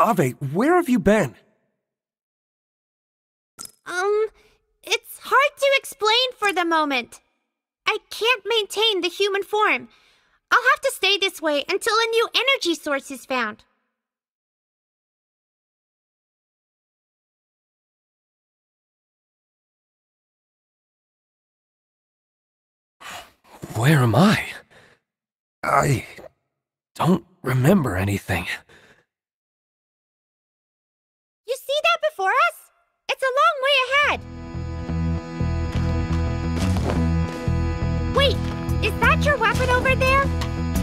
Ave, where have you been? Um, it's hard to explain for the moment. I can't maintain the human form. I'll have to stay this way until a new energy source is found. Where am I? I don't remember anything. You see that before us? It's a long way ahead. Wait, is that your weapon over there?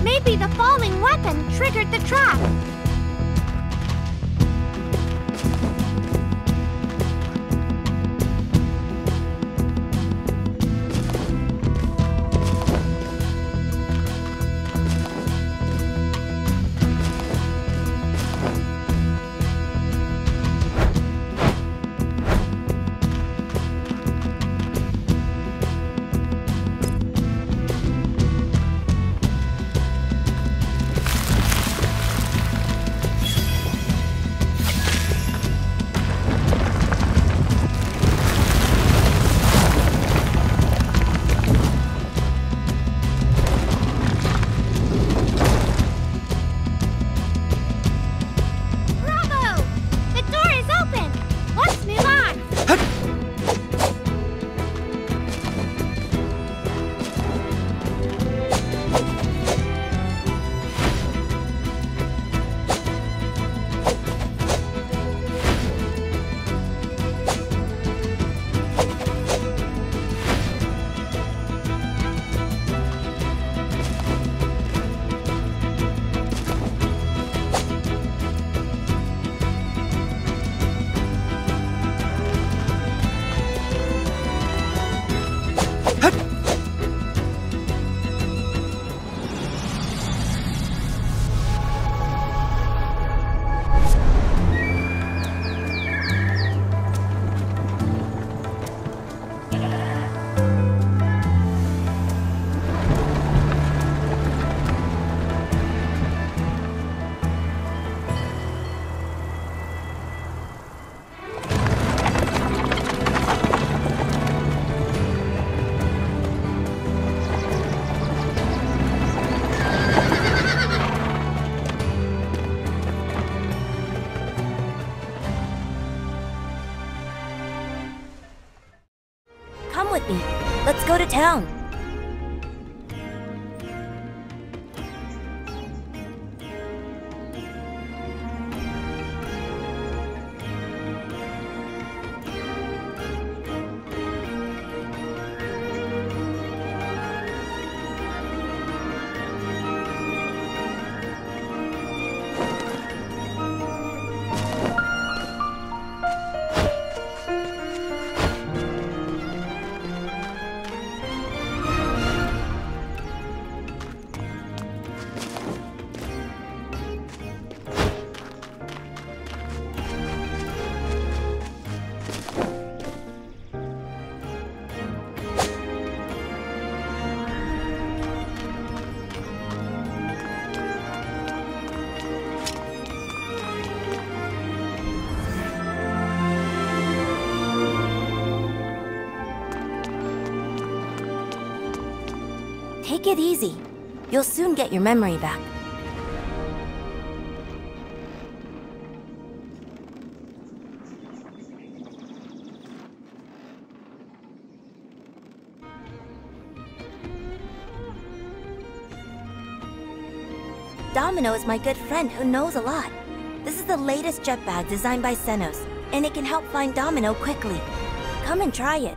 Maybe the falling weapon triggered the trap. Town. Take it easy. You'll soon get your memory back. Domino is my good friend who knows a lot. This is the latest jetpack designed by Senos, and it can help find Domino quickly. Come and try it.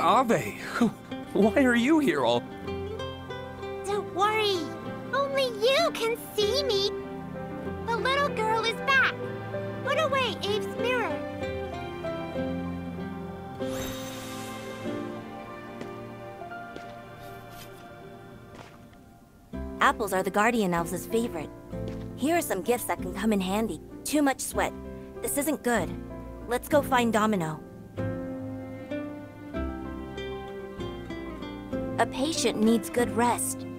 Ave, why are you here all... Don't worry. Only you can see me. The little girl is back. Put away Abe's mirror. Apples are the Guardian Elves' favorite. Here are some gifts that can come in handy. Too much sweat. This isn't good. Let's go find Domino. Patient needs good rest.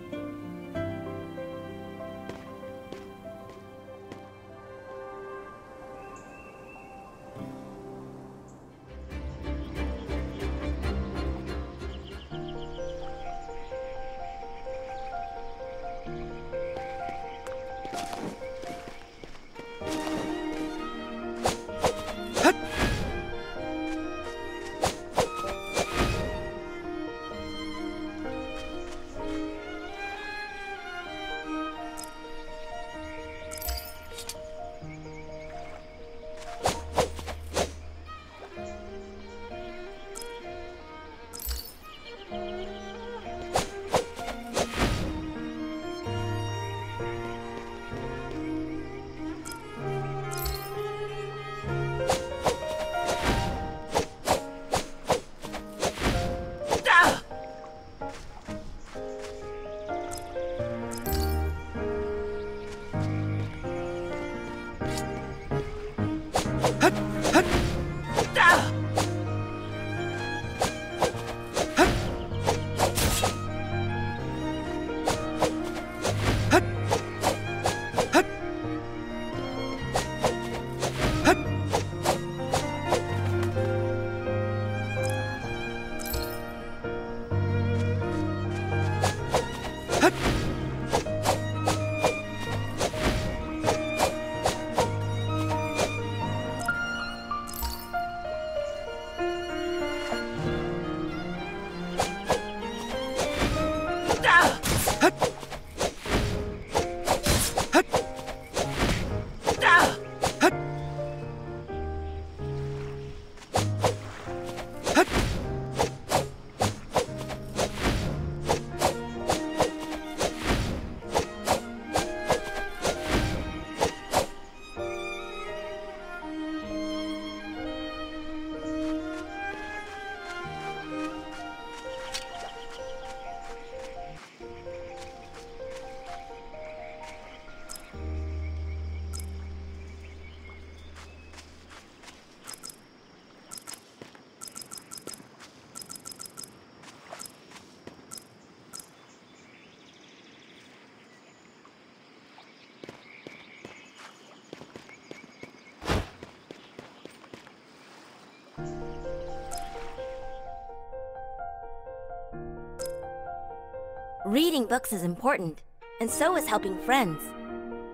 Reading books is important, and so is helping friends.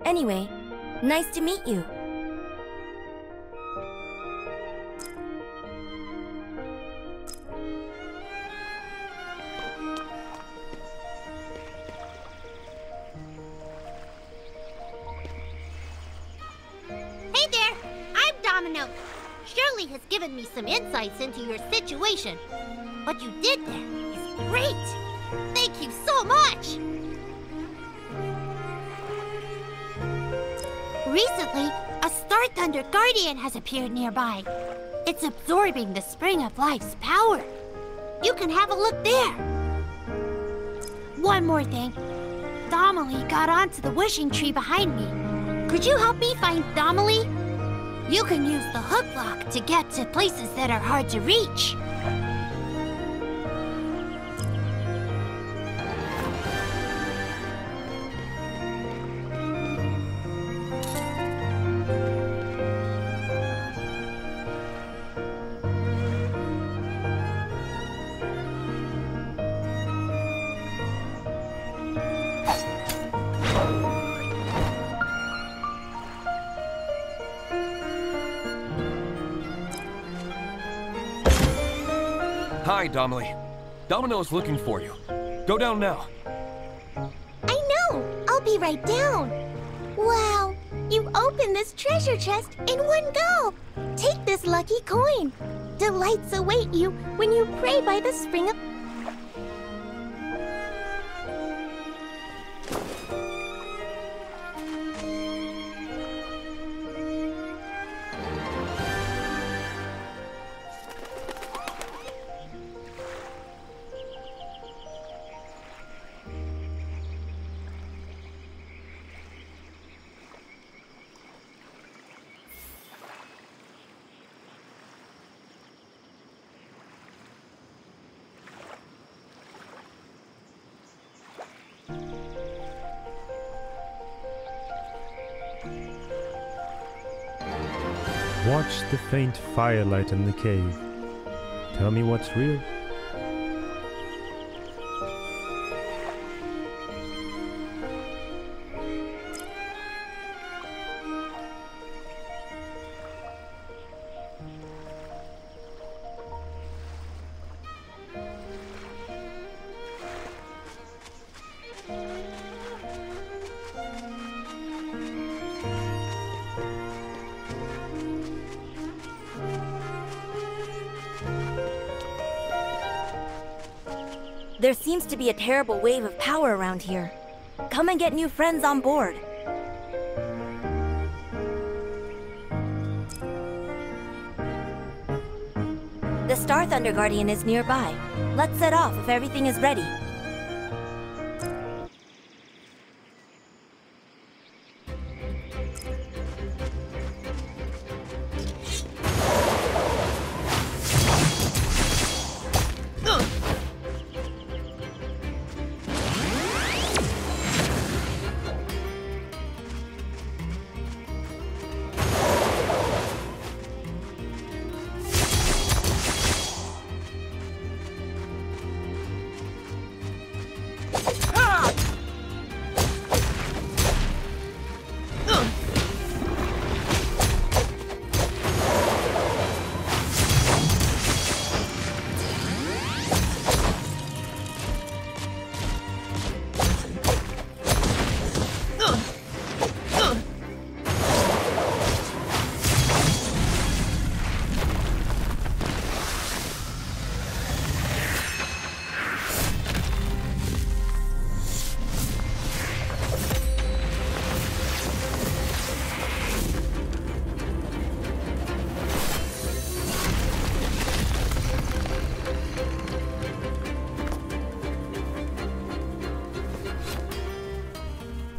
Anyway, nice to meet you. Hey there, I'm Domino. Shirley has given me some insights into your situation. What you did there is great. Recently, a Star Thunder Guardian has appeared nearby. It's absorbing the Spring of Life's power. You can have a look there. One more thing. Domalie got onto the wishing tree behind me. Could you help me find Domalie? You can use the hook lock to get to places that are hard to reach. Hi, Domalie. Domino's looking for you. Go down now. I know! I'll be right down. Well, You open this treasure chest in one go! Take this lucky coin! Delights await you when you pray by the spring of the faint firelight in the cave. Tell me what's real. Terrible wave of power around here. Come and get new friends on board. The Star Thunder Guardian is nearby. Let's set off if everything is ready.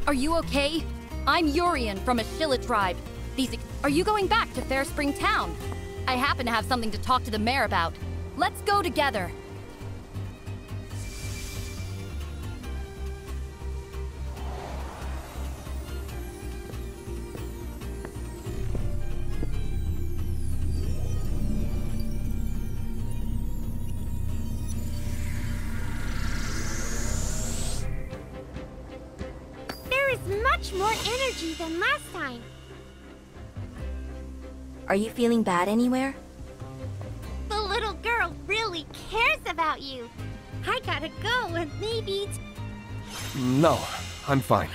Are you okay? I'm Urian from Ashilla tribe. These are you going back to Fair Spring Town? I happen to have something to talk to the mayor about. Let's go together. Are you feeling bad anywhere? The little girl really cares about you. I gotta go and maybe. No, I'm fine.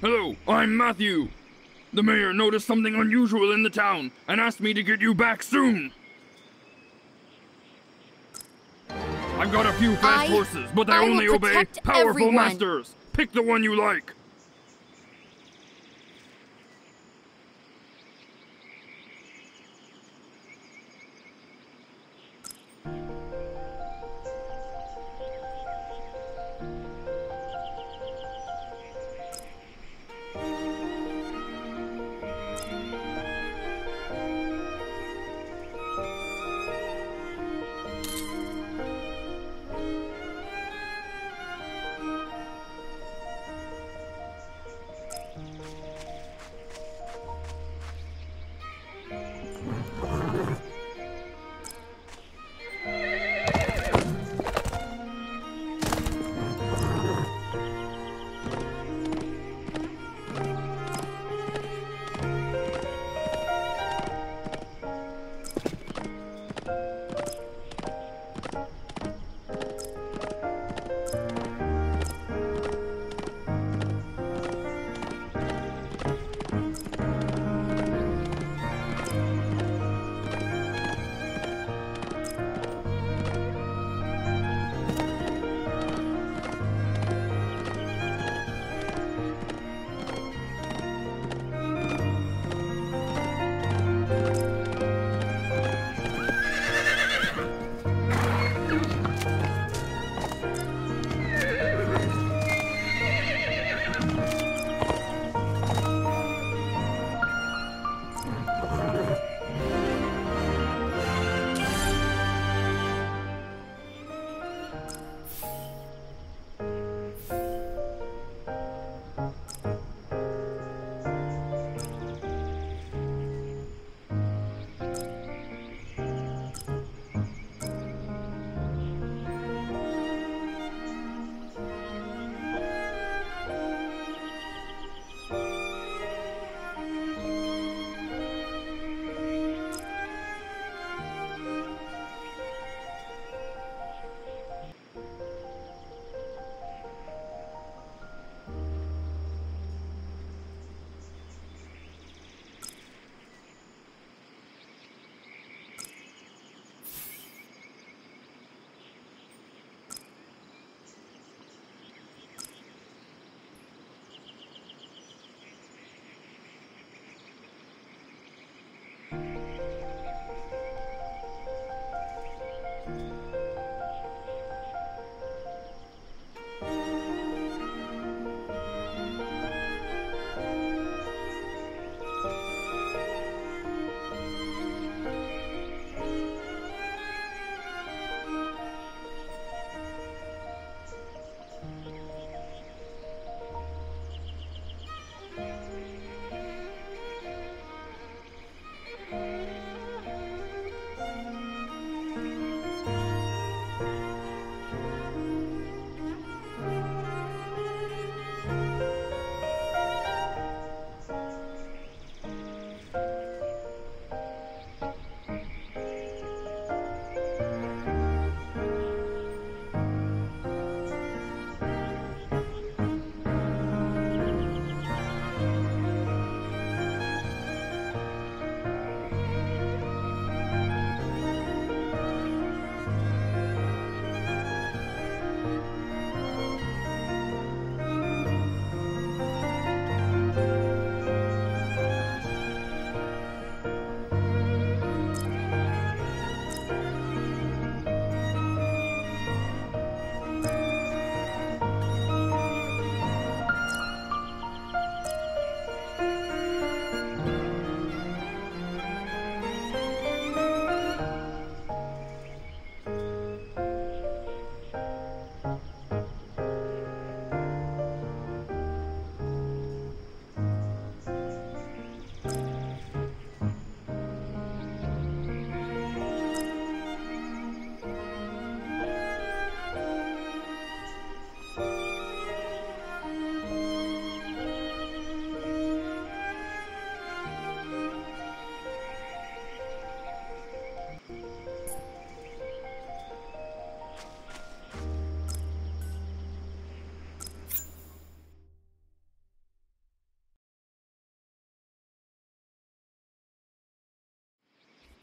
Hello, I'm Matthew. The mayor noticed something unusual in the town and asked me to get you back soon. I've got a few fast I- horses, but they I only obey powerful everyone. masters. Pick the one you like.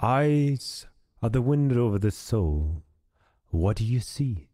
Eyes are the window of the soul. What do you see?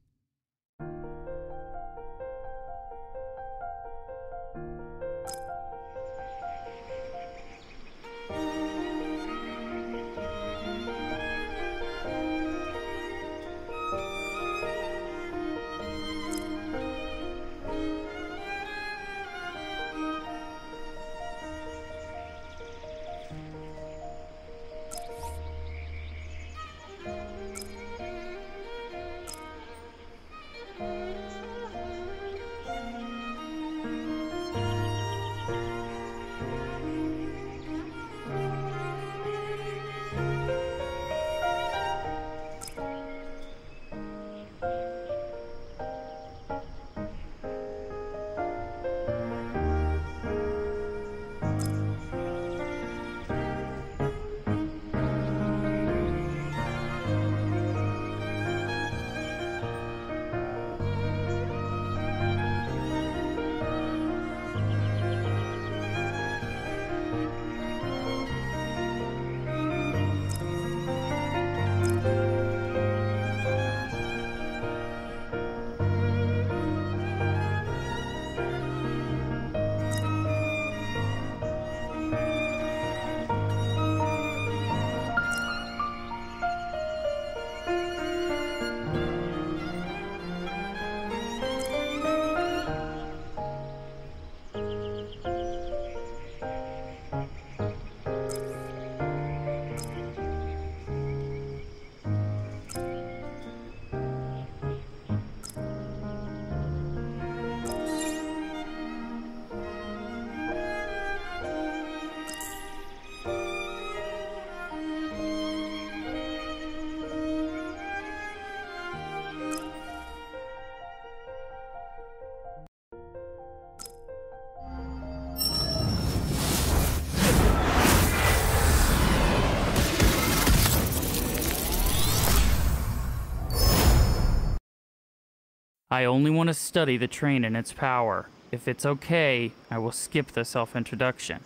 I only want to study the train and its power. If it's okay, I will skip the self introduction.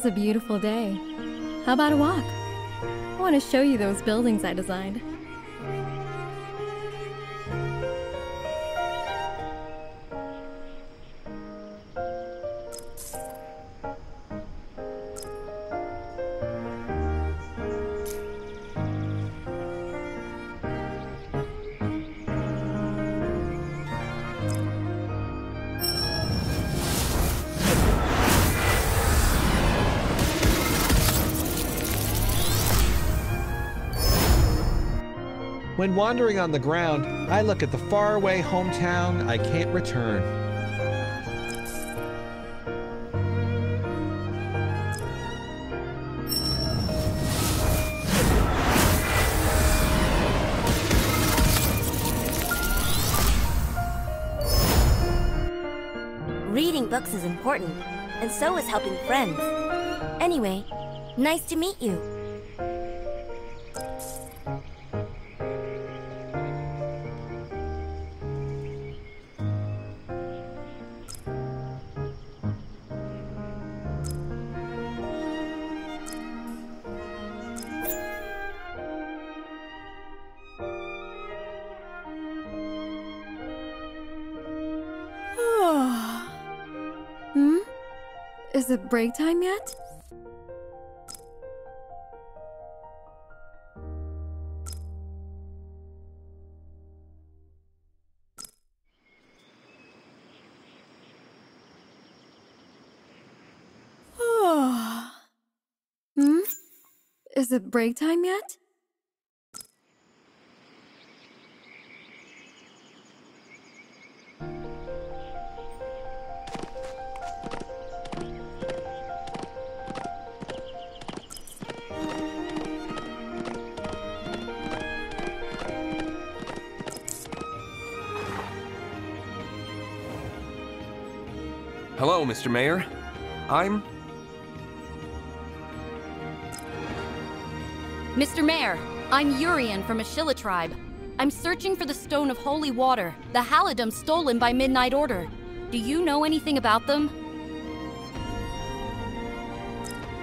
Is a beautiful day. How about a walk? I want to show you those buildings I designed. When wandering on the ground, I look at the faraway hometown I can't return. Reading books is important, and so is helping friends. Anyway, nice to meet you. Break time yet? hmm? Is it break time yet? Mr. Mayor. I'm... Mr. Mayor, I'm Urian from Ashila Tribe. I'm searching for the Stone of Holy Water, the Halidom stolen by Midnight Order. Do you know anything about them?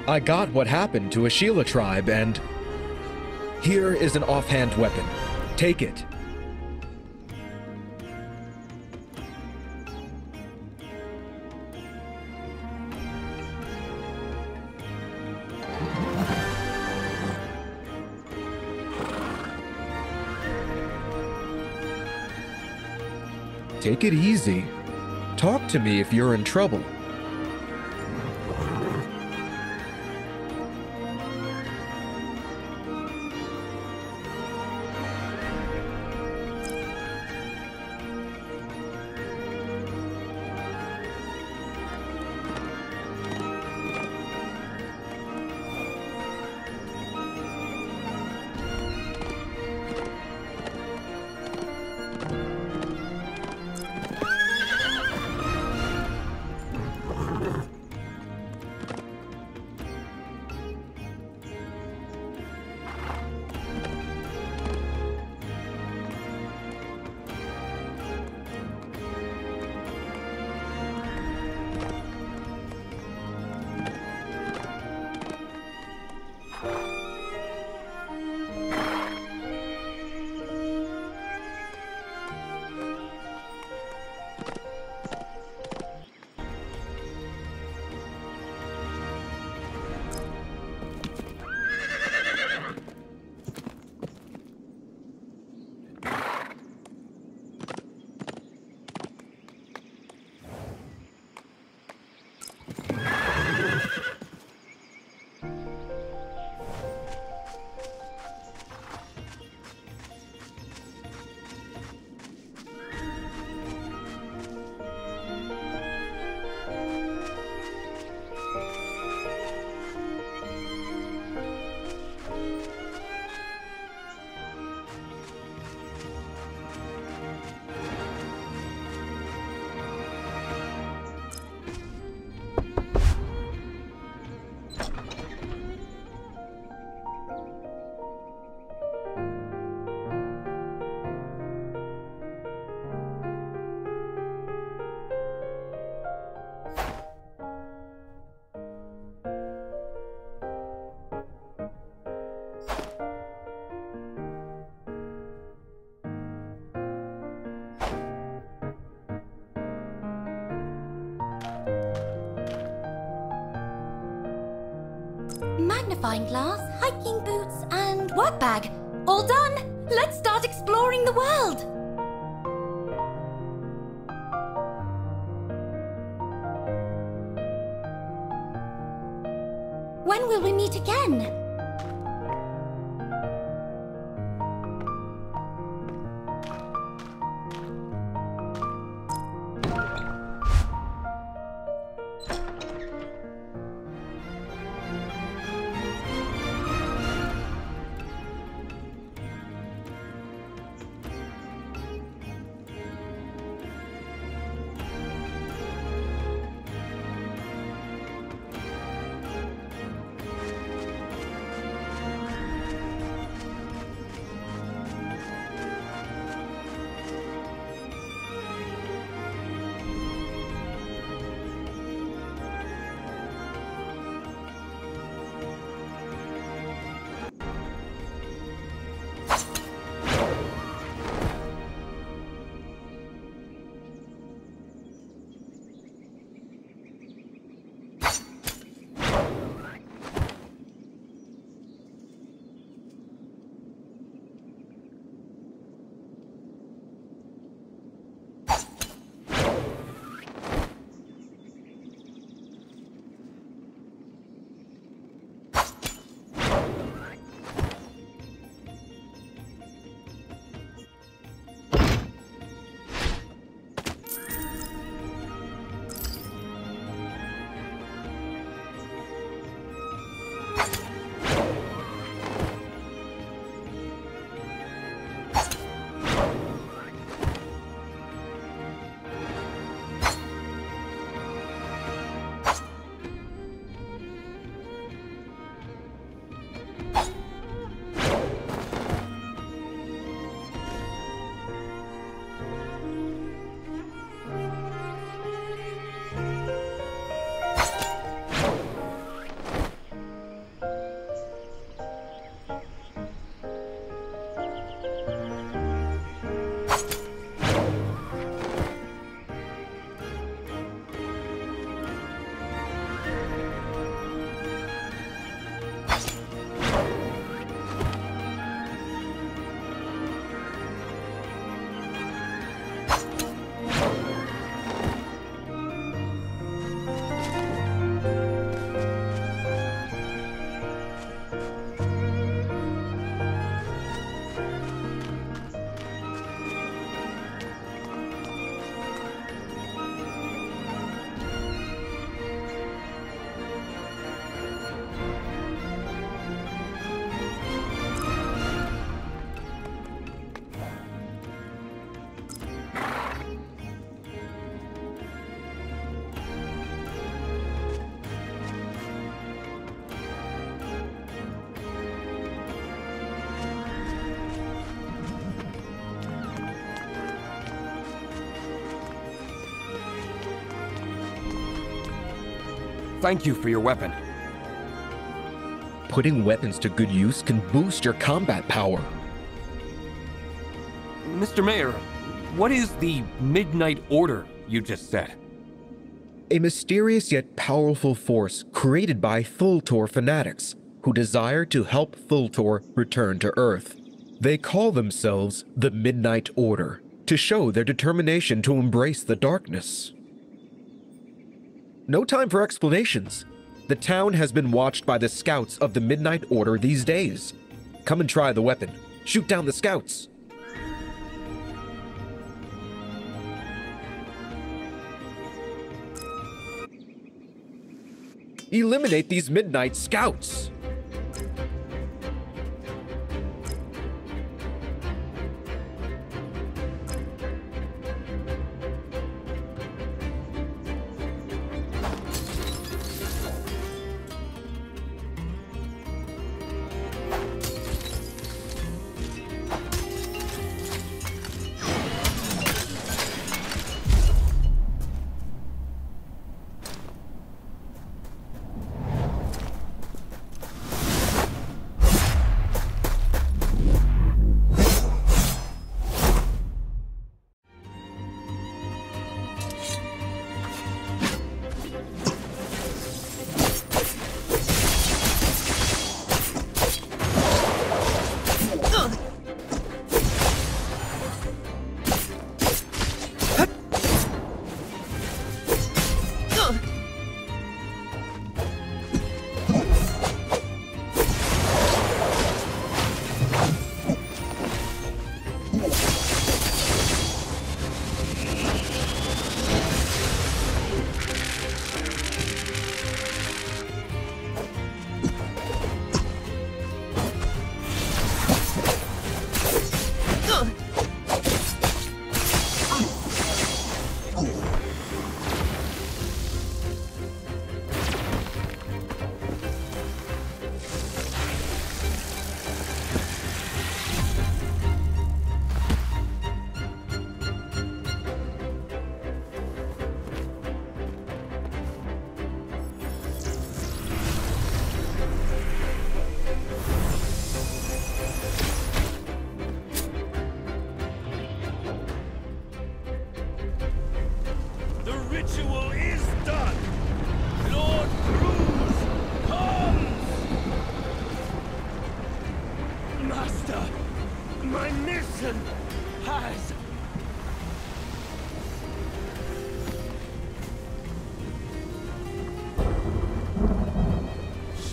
I got what happened to Ashila tribe, and here is an offhand weapon. Take it. Take it easy. Talk to me if you're in trouble. Magnifying glass, hiking boots, and work bag. All done! Let's start exploring the world! When will we meet again? Thank you for your weapon. Putting weapons to good use can boost your combat power. Mr. Mayor, what is the Midnight Order you just said? A mysterious yet powerful force created by Thultor fanatics who desire to help Thultor return to Earth. They call themselves the Midnight Order to show their determination to embrace the darkness. No time for explanations. The town has been watched by the scouts of the Midnight Order these days. Come and try the weapon. Shoot down the scouts. Eliminate these Midnight Scouts!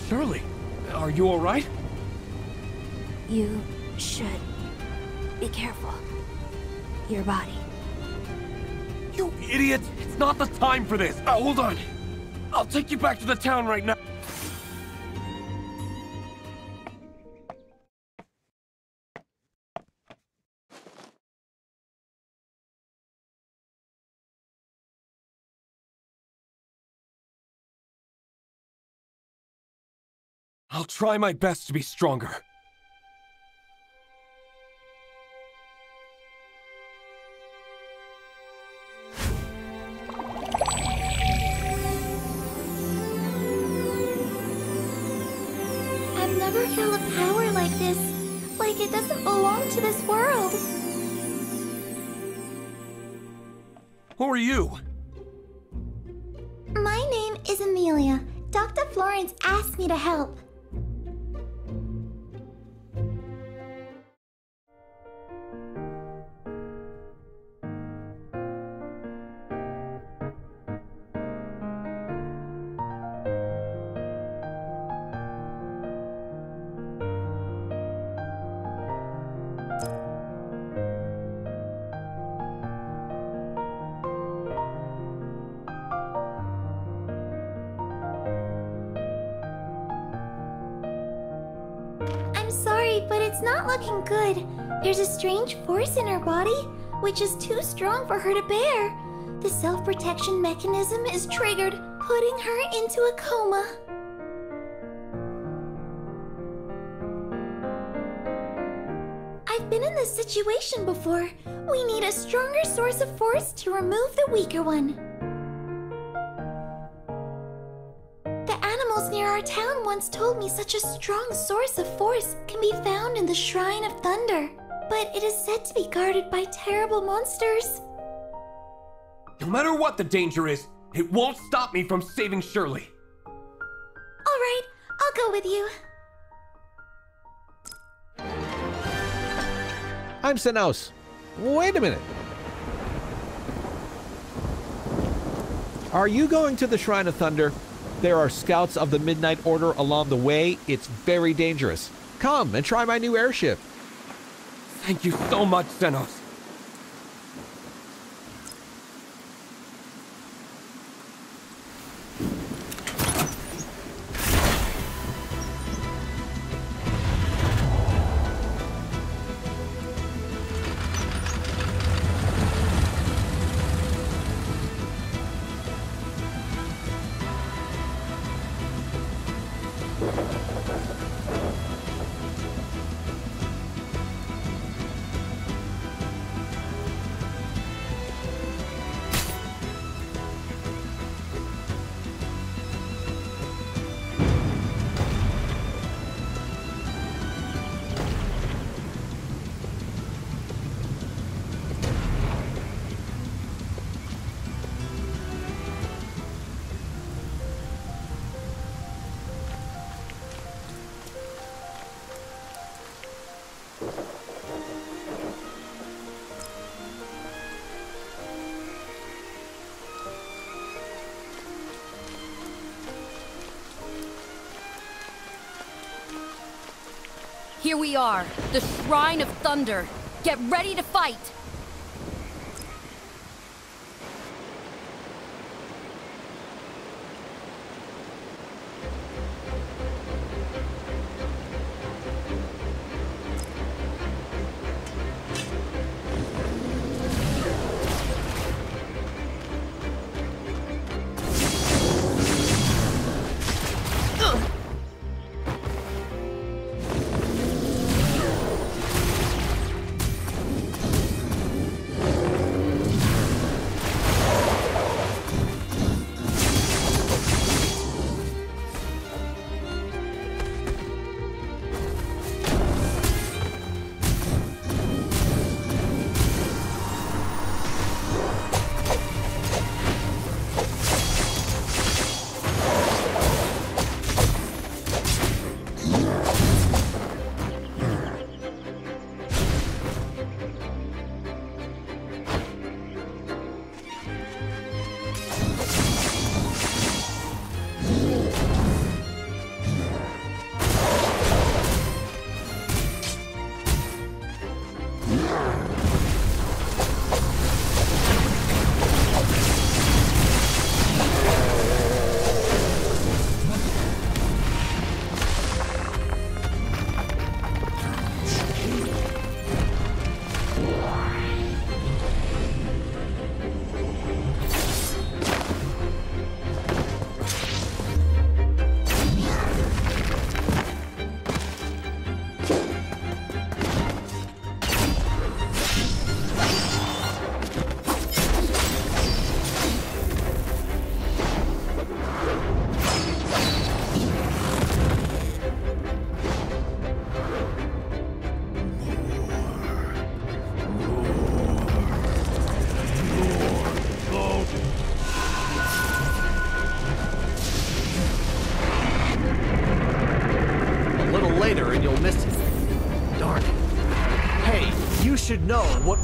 Shirley, are you alright? You should be careful. Your body. You idiot! It's not the time for this! Uh, hold on! I'll take you back to the town right now! I'll try my best to be stronger. I've never felt a power like this. Like it doesn't belong to this world. Who are you? My name is Amelia. Dr. Florence asked me to help. Good. There's a strange force in her body, which is too strong for her to bear. The self protection mechanism is triggered, putting her into a coma. I've been in this situation before. We need a stronger source of force to remove the weaker one. Our once told me such a strong source of force can be found in the Shrine of Thunder, but it is said to be guarded by terrible monsters. No matter what the danger is, it won't stop me from saving Shirley. All right, I'll go with you. I'm Senos. Wait a minute. Are you going to the Shrine of Thunder? There are scouts of the Midnight Order along the way. It's very dangerous. Come and try my new airship. Thank you so much, Senos. Here we are, the Shrine of Thunder. Get ready to fight!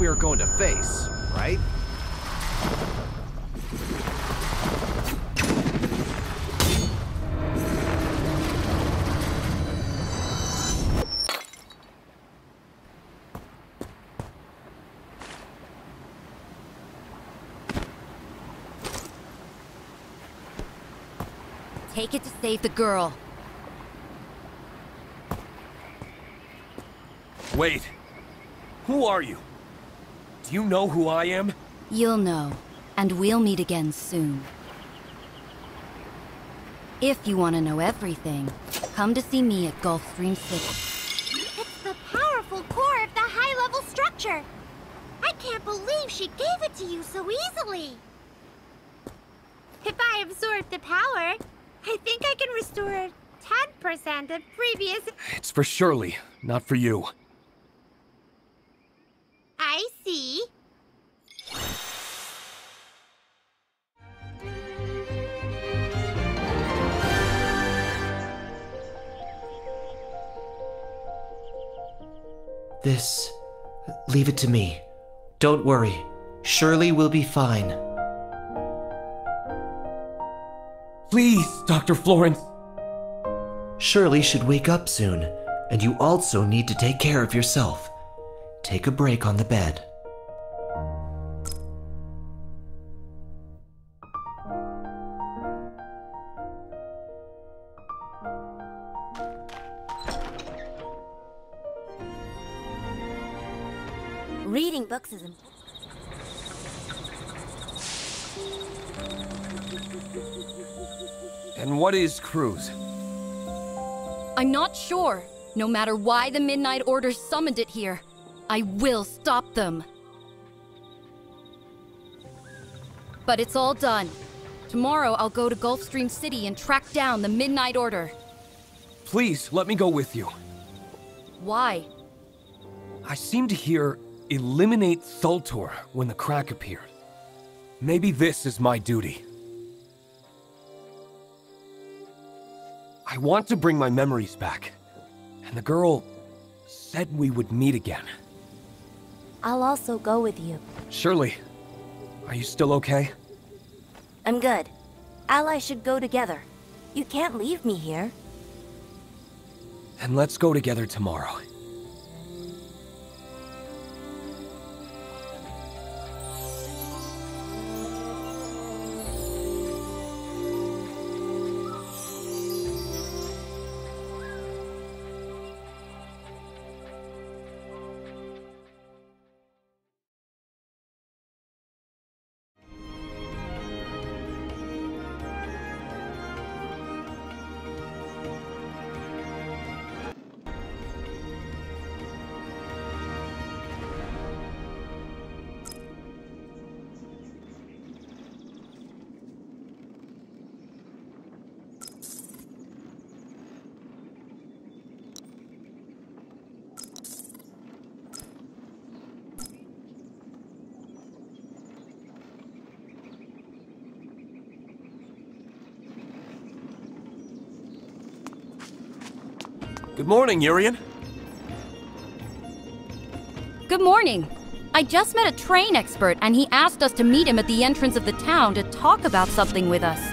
We are going to face, right? Take it to save the girl. Wait. Who are you? Do you know who I am? You'll know, and we'll meet again soon. If you want to know everything, come to see me at Gulfstream City. It's the powerful core of the high-level structure. I can't believe she gave it to you so easily. If I absorb the power, I think I can restore 10% of previous. It's for Shirley, not for you. I see. This. Leave it to me. Don't worry. Shirley will be fine. Please, Dr. Florence. Shirley should wake up soon, and you also need to take care of yourself. Take a break on the bed. Reading books is important. And what is Cruz? I'm not sure. No matter why the Midnight Order summoned it here, I will stop them. But it's all done. Tomorrow I'll go to Gulfstream City and track down the Midnight Order. Please, let me go with you. Why? I seem to hear eliminate Thultor when the crack appeared. Maybe this is my duty. I want to bring my memories back. And the girl said we would meet again. I'll also go with you. Shirley, are you still okay? I'm good. Allies should go together. You can't leave me here. And let's go together tomorrow. Morning, Urian. Good morning. I just met a train expert, and he asked us to meet him at the entrance of the town to talk about something with us.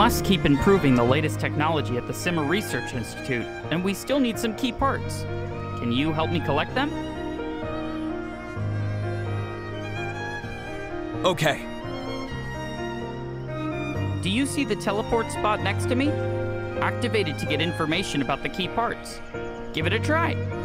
Must keep improving the latest technology at the Simmer Research Institute, and we still need some key parts. Can you help me collect them? Okay. Do you see the teleport spot next to me? Activate it to get information about the key parts. Give it a try.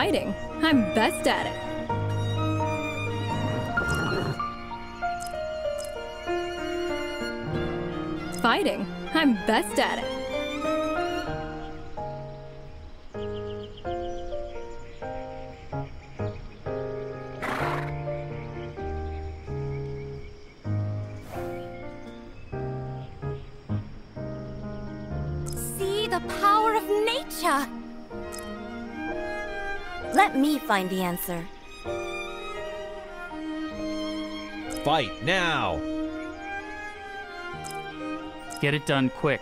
Fighting. I'm best at it. Fighting. I'm best at it. Find the answer. Fight now! Get it done quick.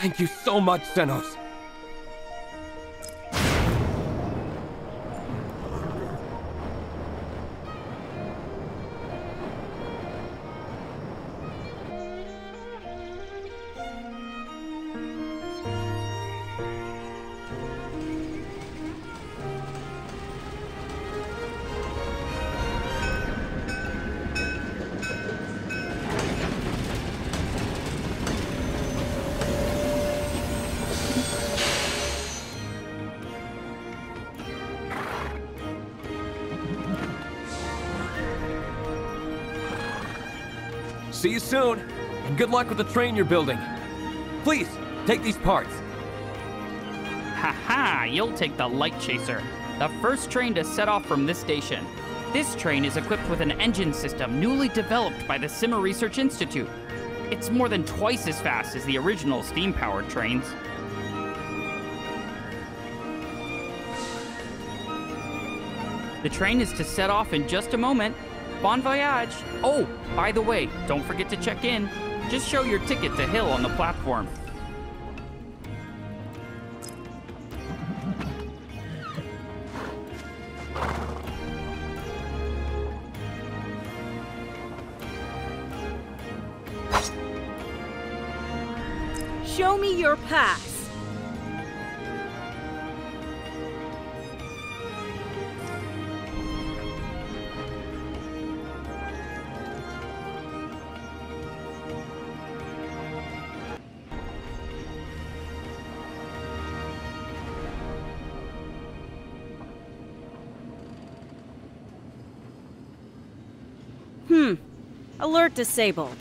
Thank you so much, Xenos. See you soon, and good luck with the train you're building. Please, take these parts. Haha, you'll take the Light Chaser, the first train to set off from this station. This train is equipped with an engine system newly developed by the Simmer Research Institute. It's more than twice as fast as the original steam powered trains. The train is to set off in just a moment. Bon voyage! Oh, by the way, don't forget to check in. Just show your ticket to Hill on the platform. Hmm. Alert disabled.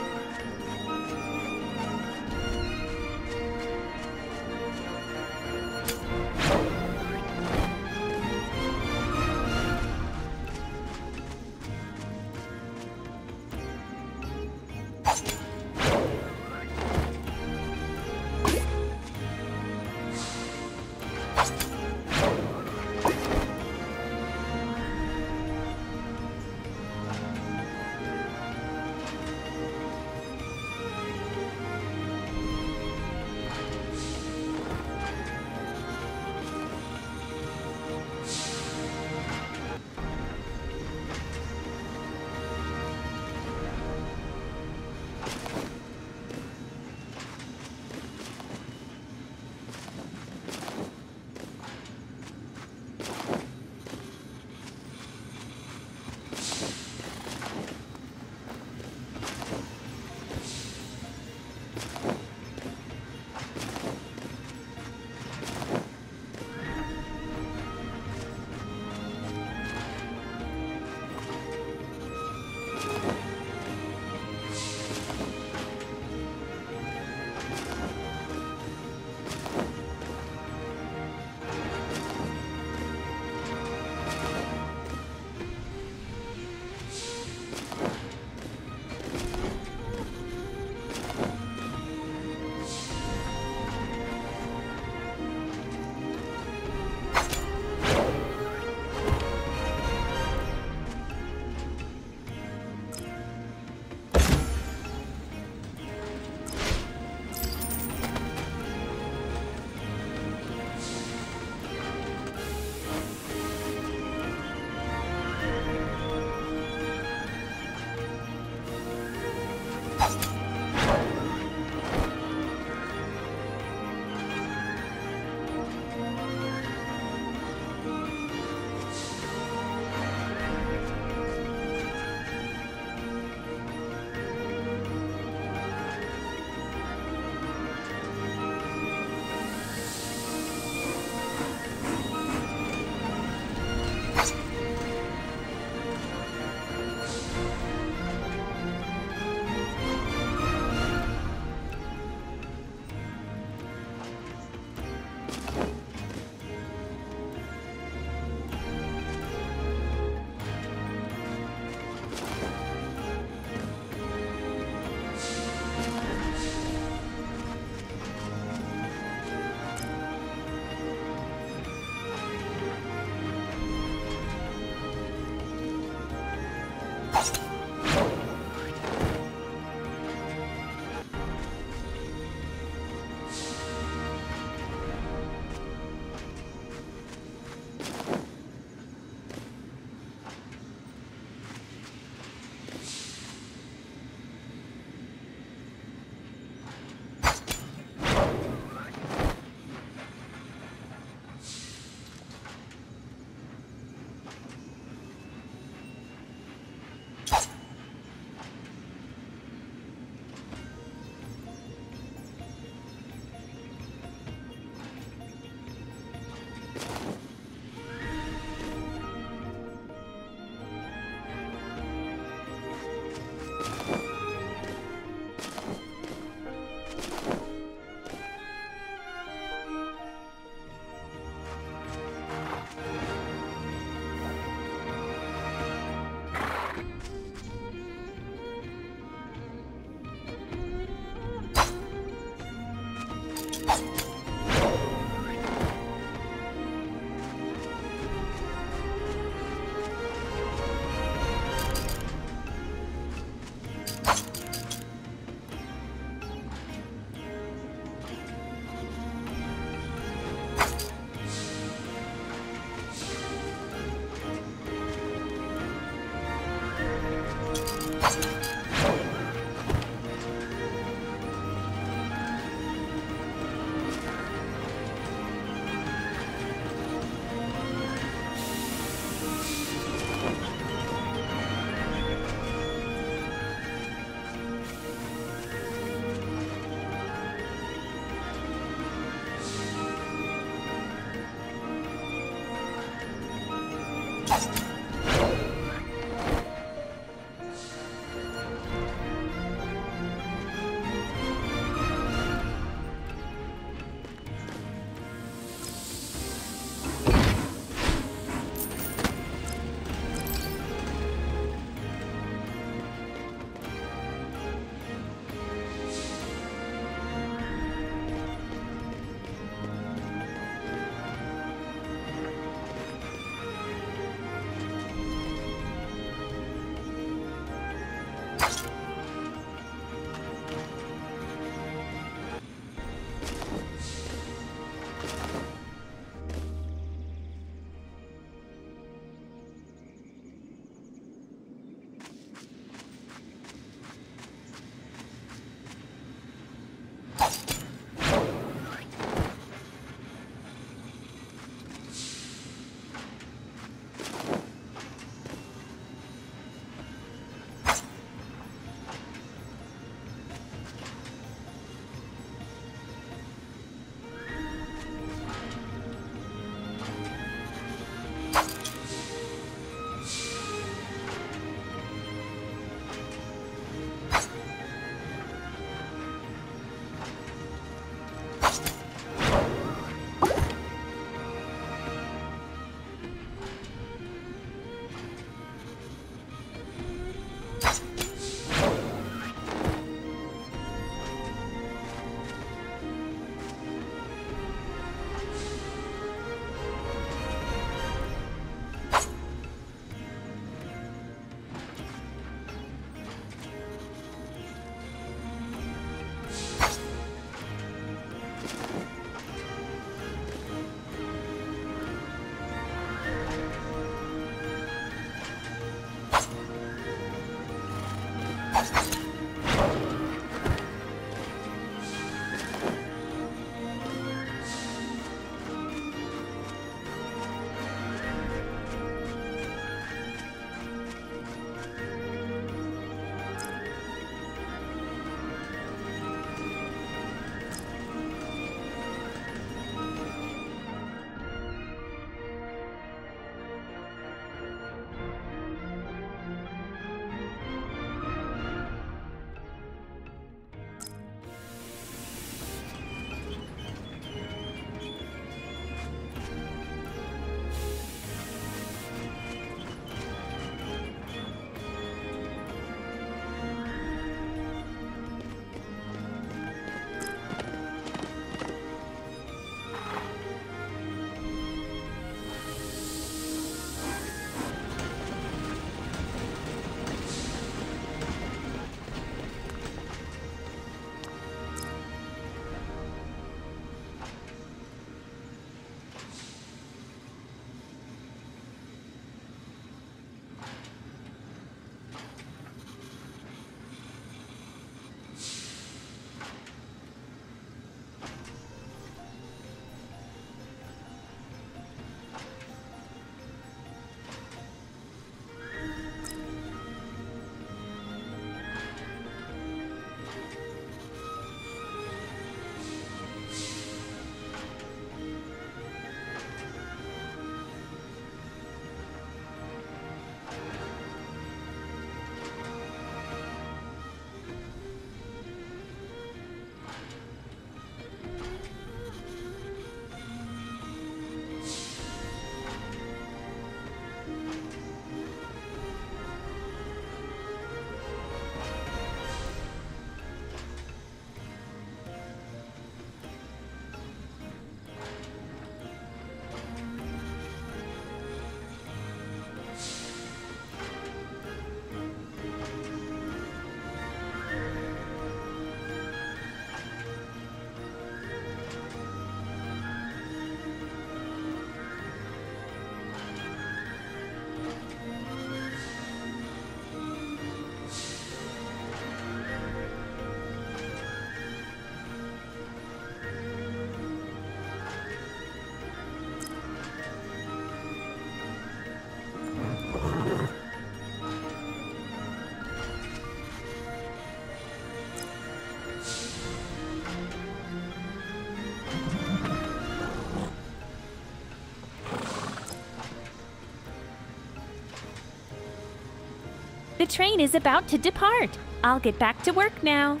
The train is about to depart. I'll get back to work now.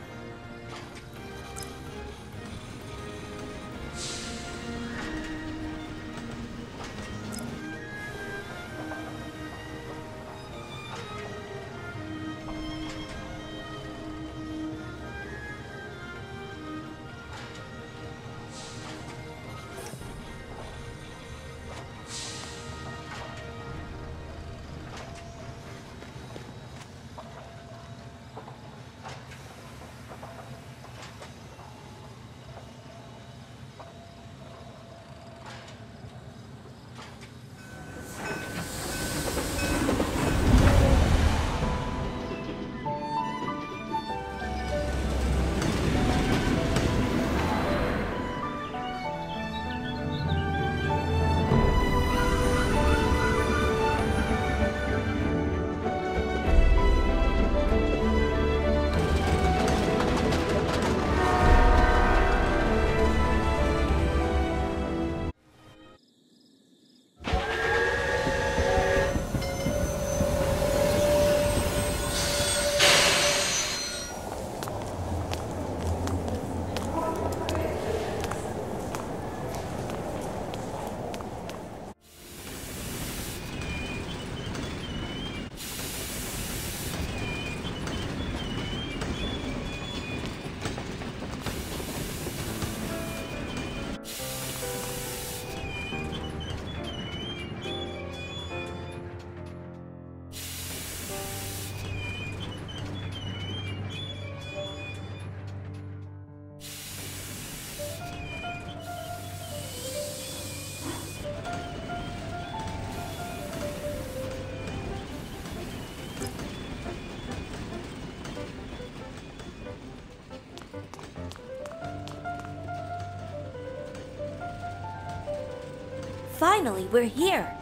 Finally, we're here.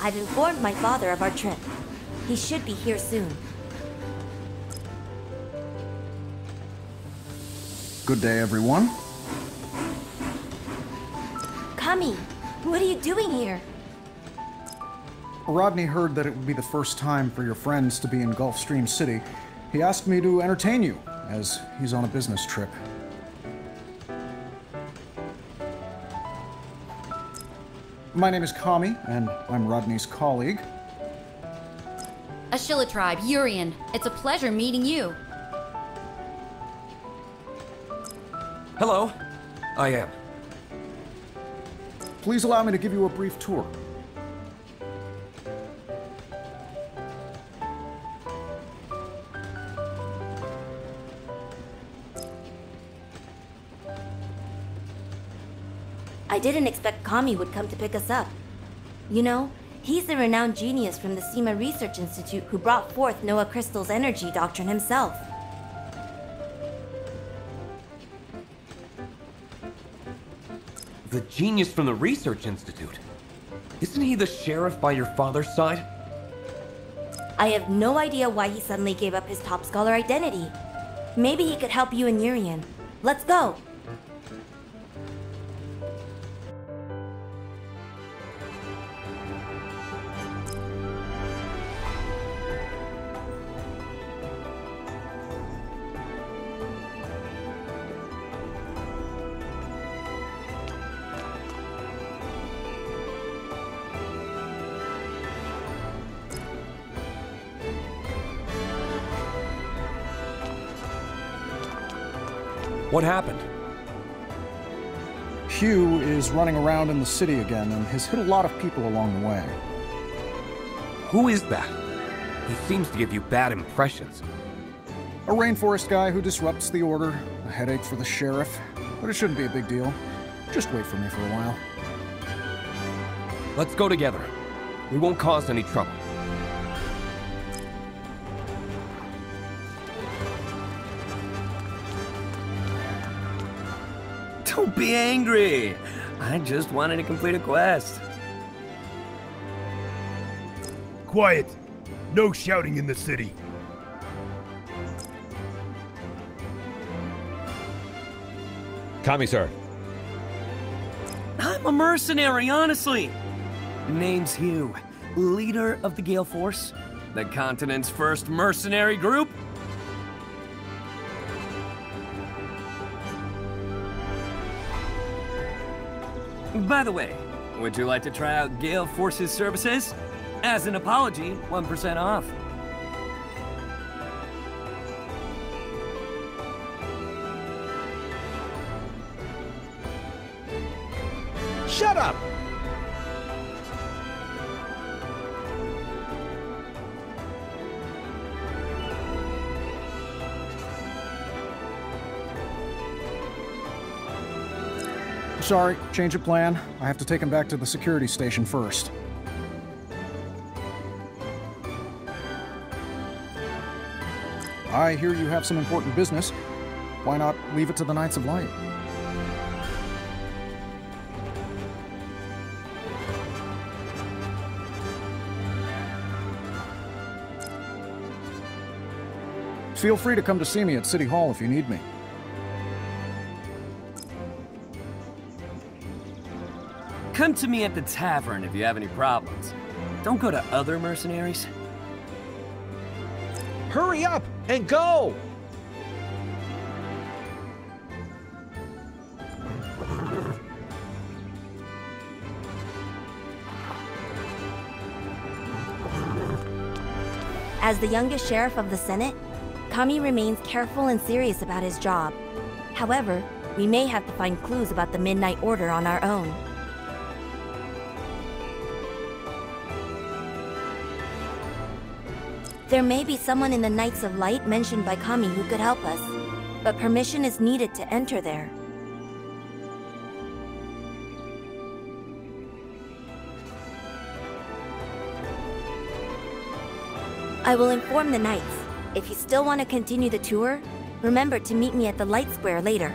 I've informed my father of our trip. He should be here soon. Good day, everyone. Kami, what are you doing here? Rodney heard that it would be the first time for your friends to be in Gulfstream City. He asked me to entertain you, as he's on a business trip. My name is Kami, and I'm Rodney's colleague. Ashila Tribe, Urian. It's a pleasure meeting you. Hello. I am. Please allow me to give you a brief tour. Didn't expect Kami would come to pick us up. You know, he's the renowned genius from the SEMA Research Institute who brought forth Noah Crystal's energy doctrine himself. The genius from the Research Institute. Isn't he the sheriff by your father's side? I have no idea why he suddenly gave up his top scholar identity. Maybe he could help you and Urian. Let's go! What happened? Hugh is running around in the city again and has hit a lot of people along the way. Who is that? He seems to give you bad impressions. A rainforest guy who disrupts the order, a headache for the sheriff, but it shouldn't be a big deal. Just wait for me for a while. Let's go together. We won't cause any trouble. Angry. I just wanted to complete a quest. Quiet. No shouting in the city. Kami, sir. I'm a mercenary, honestly. Name's Hugh. leader of the Gale Force, the continent's first mercenary group. By the way, would you like to try out Gale Force's services? As an apology, 1% off. Shut up! Sorry, change of plan. I have to take him back to the security station first. I hear you have some important business. Why not leave it to the Knights of Light? Feel free to come to see me at City Hall if you need me. Come to me at the tavern if you have any problems. Don't go to other mercenaries. Hurry up and go! As the youngest sheriff of the Senate, Kami remains careful and serious about his job. However, we may have to find clues about the Midnight Order on our own. There may be someone in the Knights of Light mentioned by Kami who could help us, but permission is needed to enter there. I will inform the Knights. If you still want to continue the tour, remember to meet me at the Light Square later.